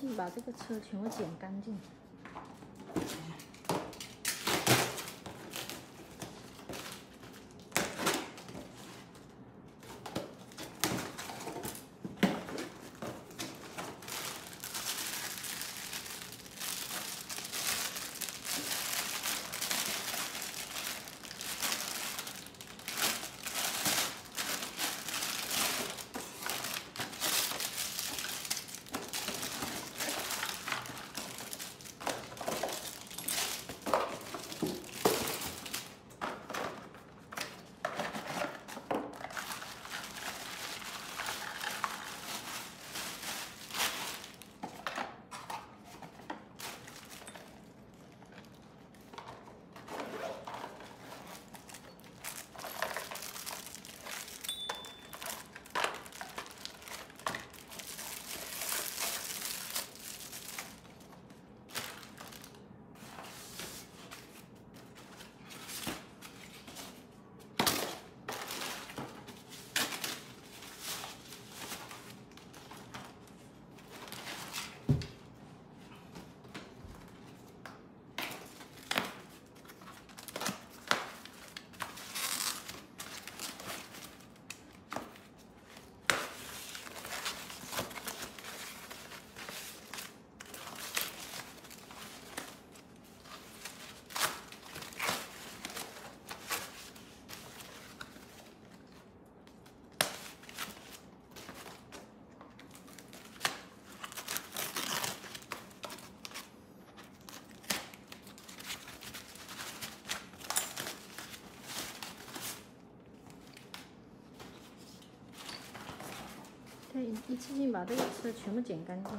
去把这个车全部剪干净。对，一次性把这个车全部剪干净。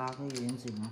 拉个远景啊，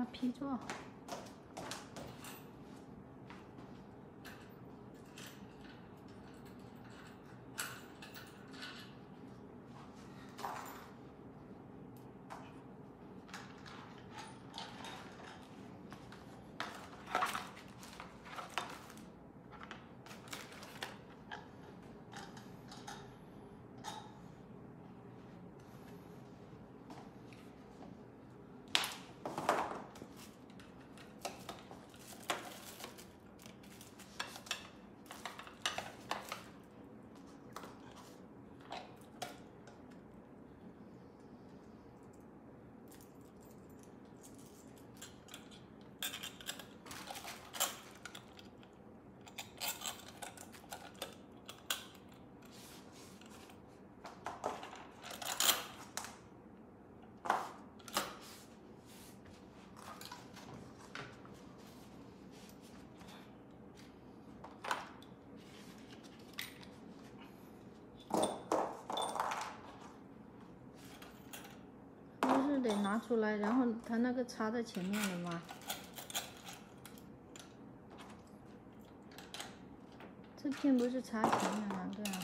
아, 비 좋아. 拿出来，然后它那个插在前面的吗？这片不是插前面吗？对啊。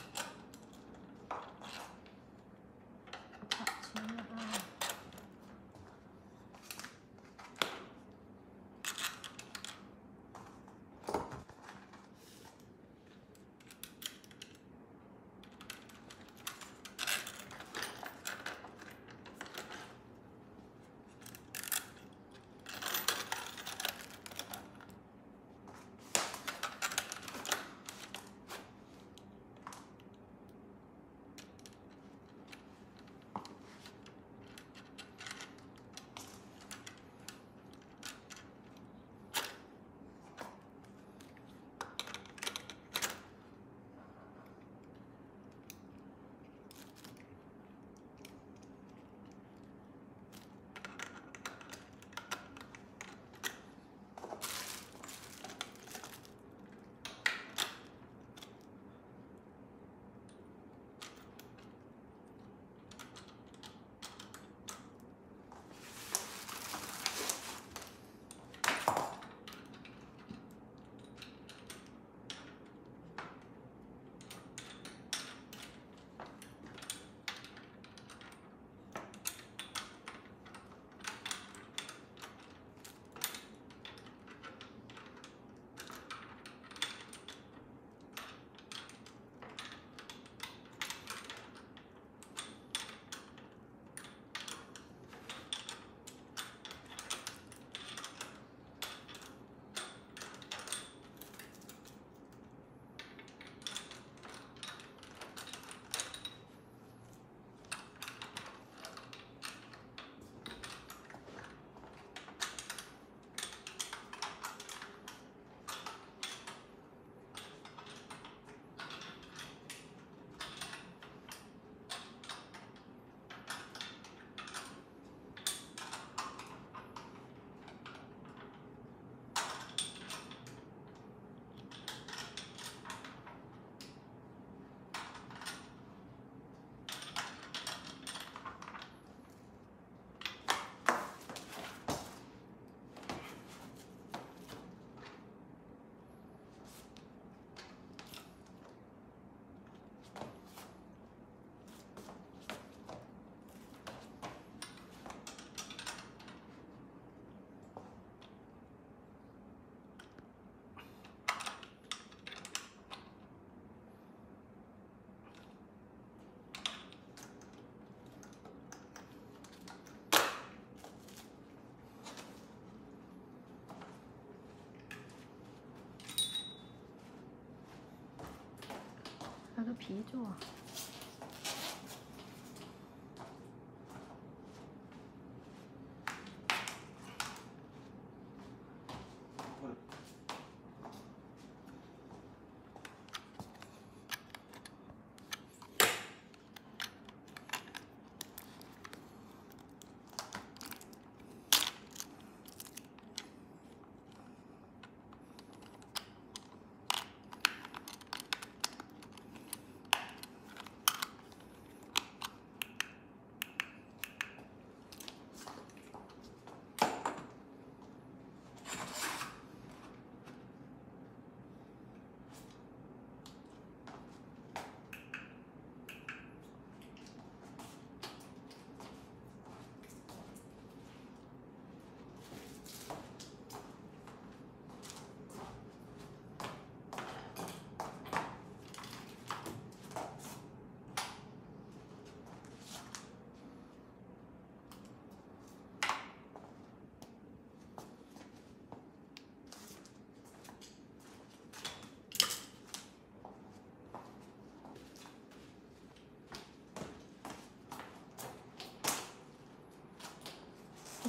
这皮做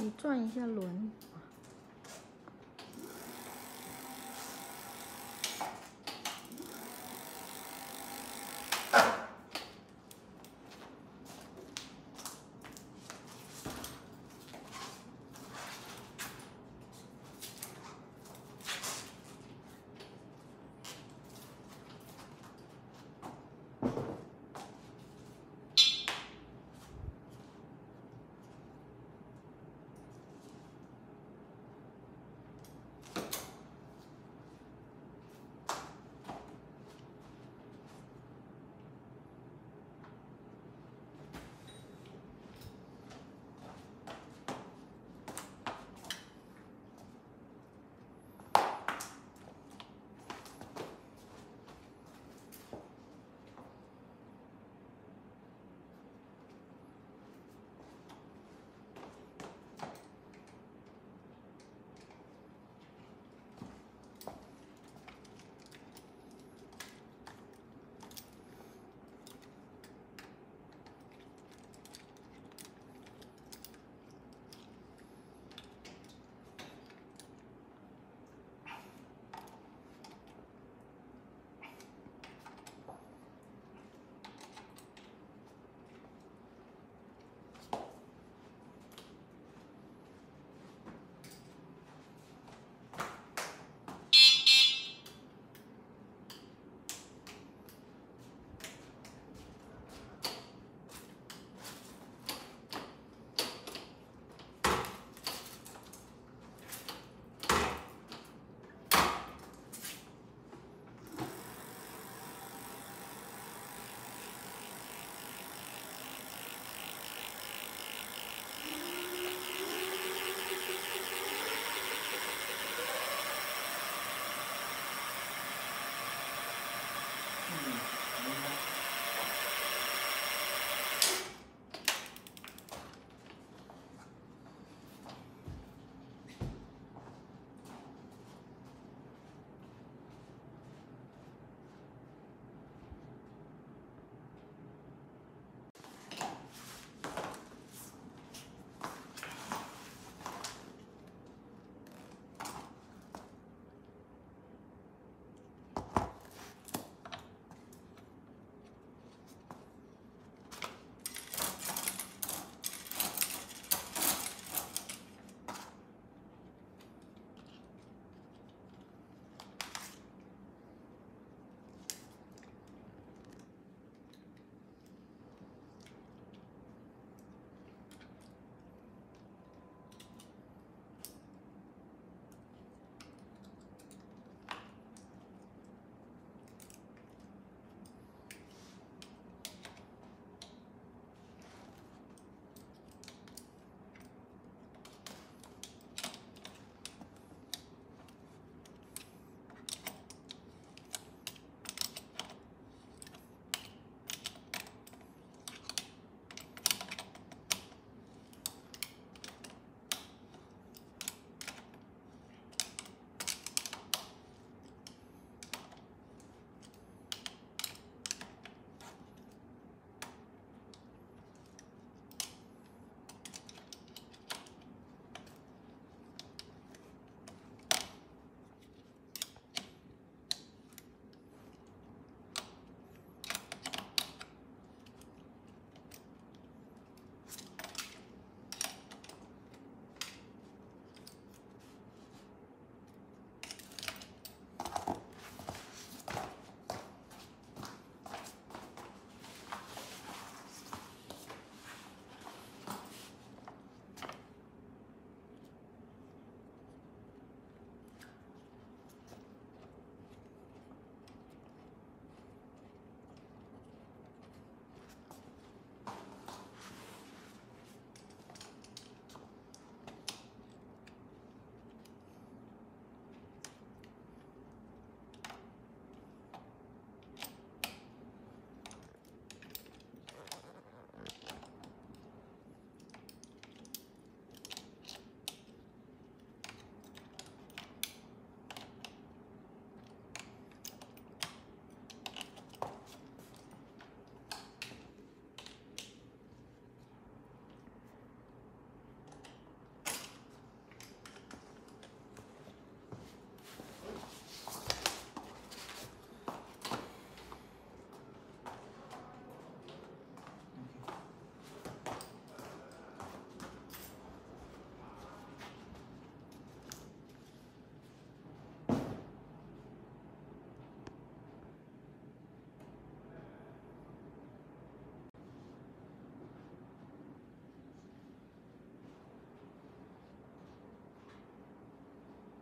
你转一下轮。